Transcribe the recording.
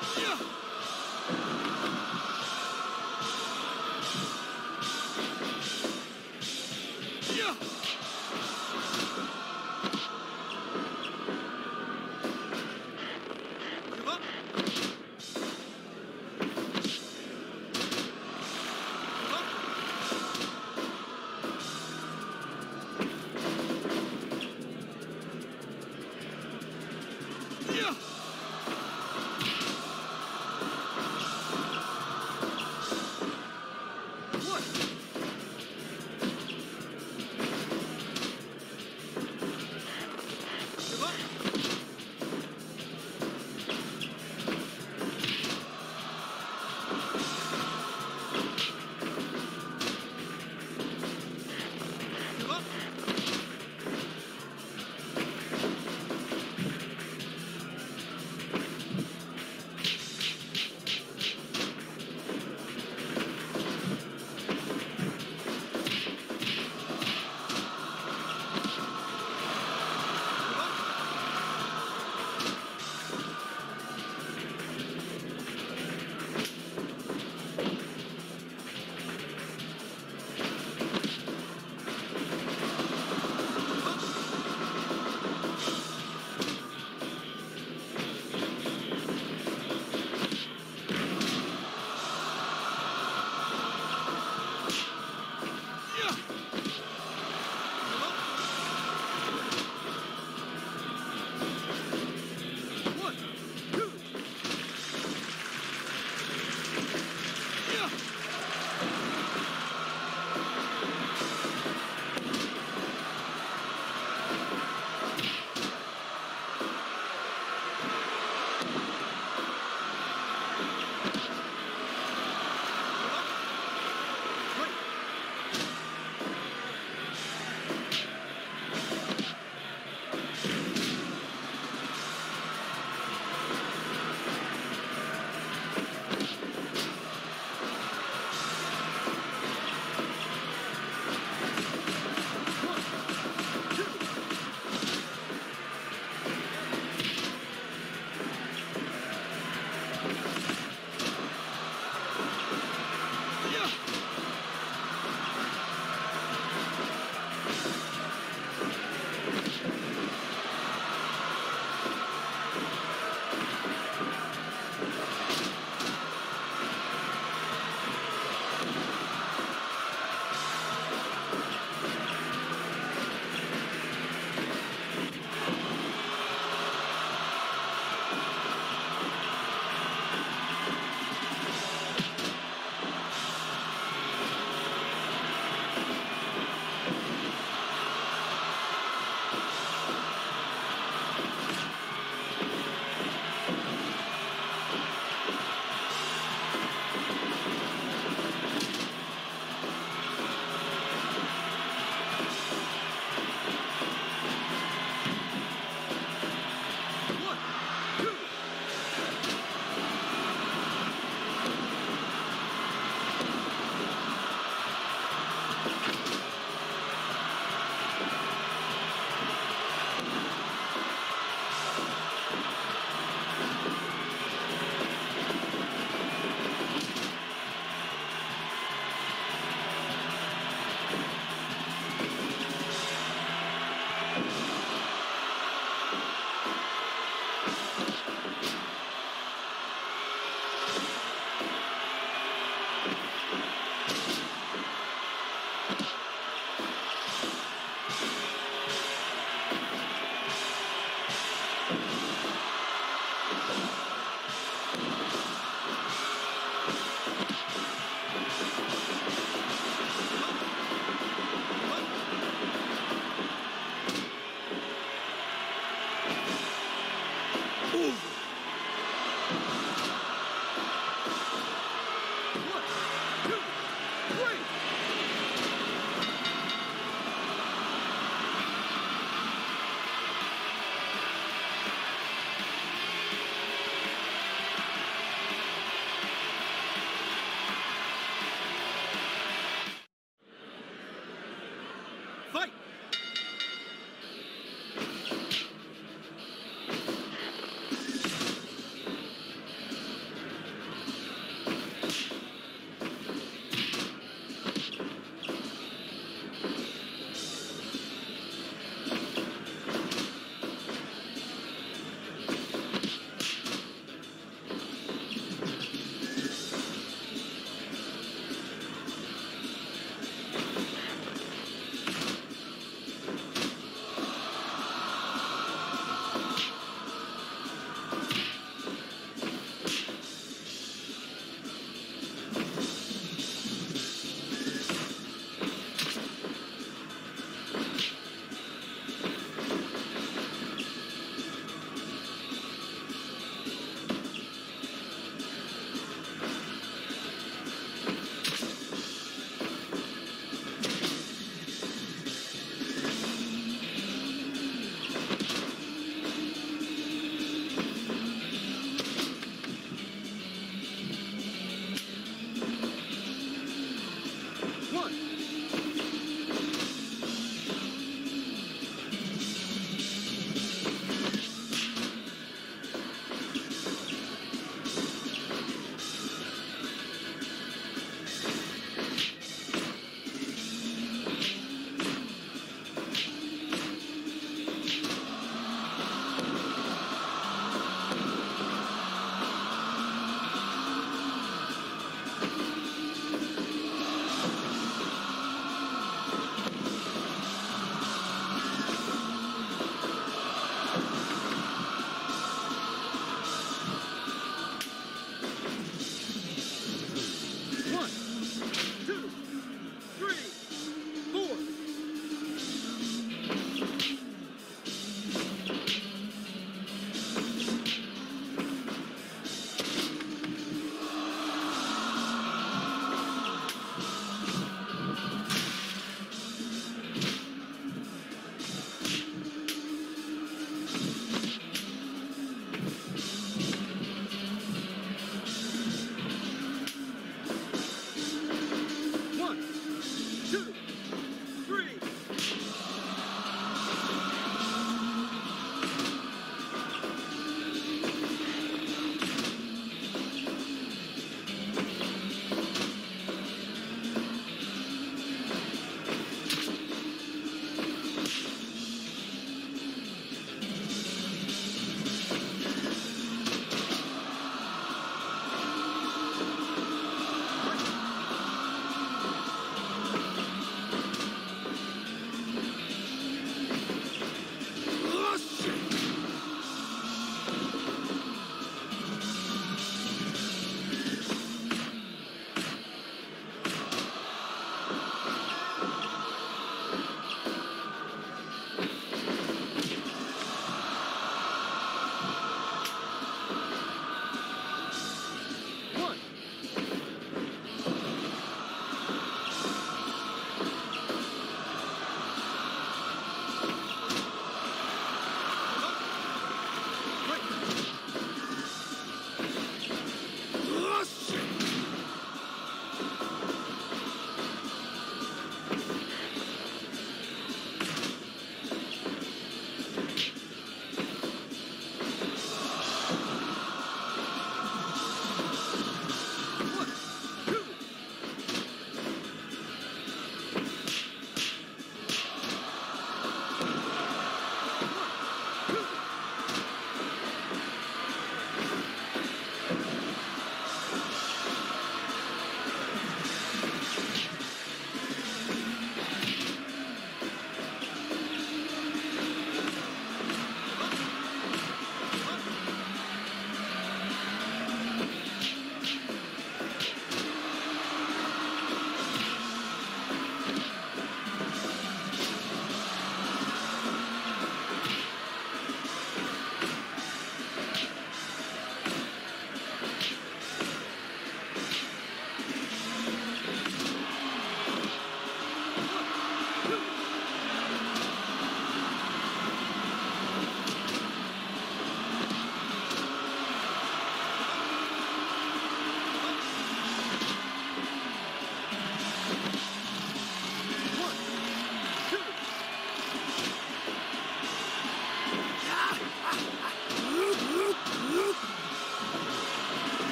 Yeah.